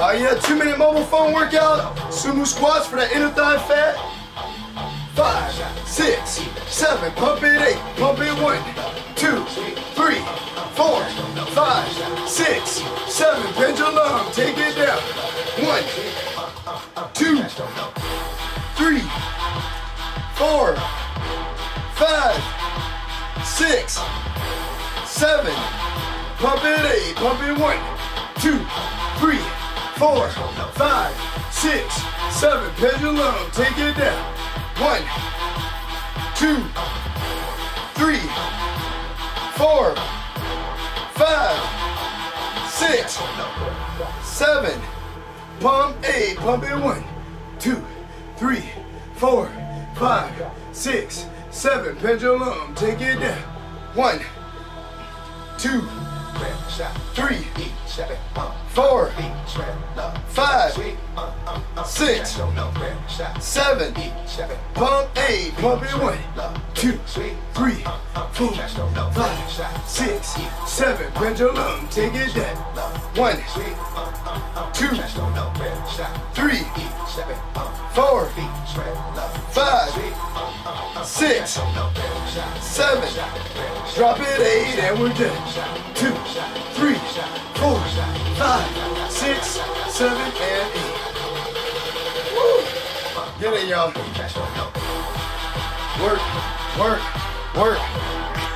Uh, yeah, two minute mobile phone workout. Sumo squats for that inner thigh fat. Five, six, seven, pump it eight, pump it one, two, three, four, five, six, seven, pendulum, take it down. One, two, three, four, five, six, seven, pump it eight, pump it one, two, three, four, five, six, seven, pendulum, take it down. One, two, three, four, five, six, seven, pump eight, pump it one, two, three, four, five, six, seven, pendulum, take it down. One, two, three, four, six, seven, pump eight, pump it one, two, three, four, five, six, seven, pendulum, take it down. One, two, three, four, five, six, seven, drop it eight, and we're done. Two, three, four, five, six, seven, and eight. Get it, y'all. Work, work, work.